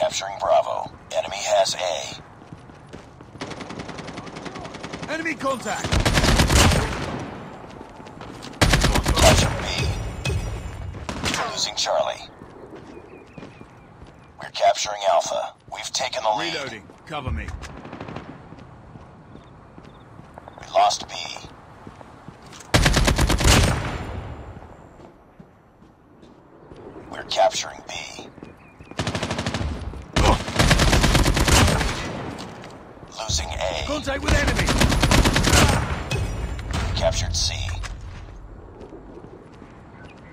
capturing Bravo. Enemy has A. Enemy contact! Captured B. Losing Charlie. We're capturing Alpha. We've taken the lead. Reloading. Cover me. We lost B. We're capturing B. Losing A. Contact with enemy! Captured C.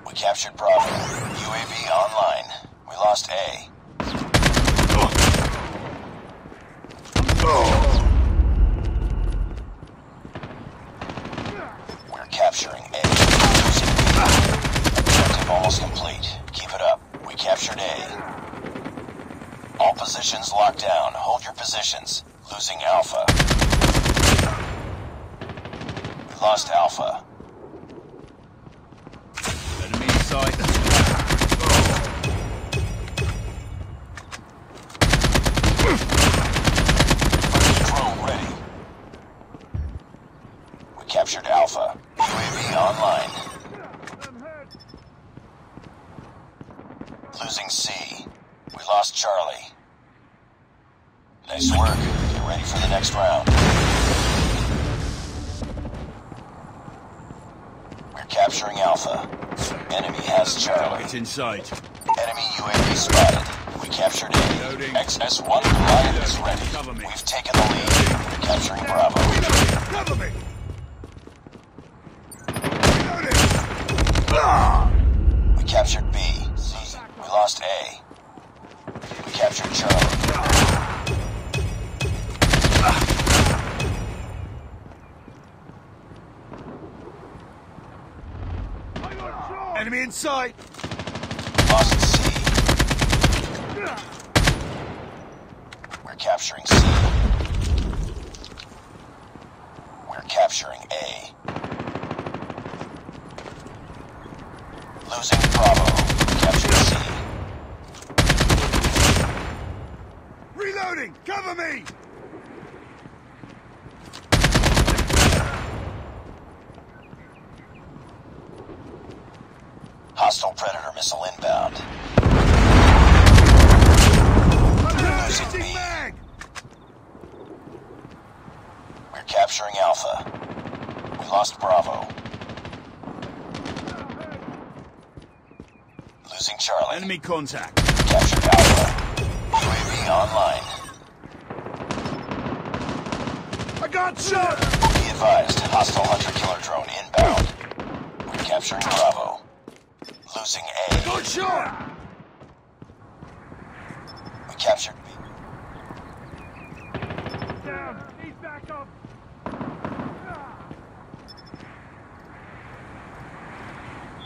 We captured Bravo. UAV online. We lost A. We're capturing A. Objective almost complete. Keep it up. We captured A. All positions locked down. Hold your positions. Losing Alpha. We lost Alpha. Enemy in sight. Drone ready. We captured Alpha. UAV online. Losing C. We lost Charlie. Nice work. Ready for the next round. We're capturing Alpha. Enemy has Charlie. It's in sight. Enemy UAV spotted. We captured A. Loading. XS-1 Lion is ready. We've taken the lead. We're capturing Bravo. Cover me! We captured B. C. We lost A. We captured Charlie. Enemy in sight! Lost C. We're capturing C. We're capturing A. Losing Bravo. Captured C. Reloading! Cover me! Hostile Predator missile inbound. Losing B. We're capturing Alpha. We lost Bravo. Losing Charlie. Enemy contact. Captured Alpha. UAV online. I got shot! Be advised, hostile hunter-killer drone inbound. We're capturing Bravo losing A. Good shot! We captured B. Down. He's back up.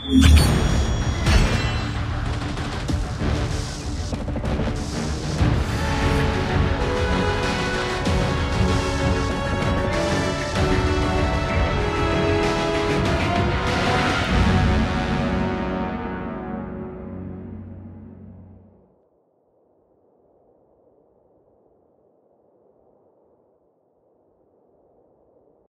Ah.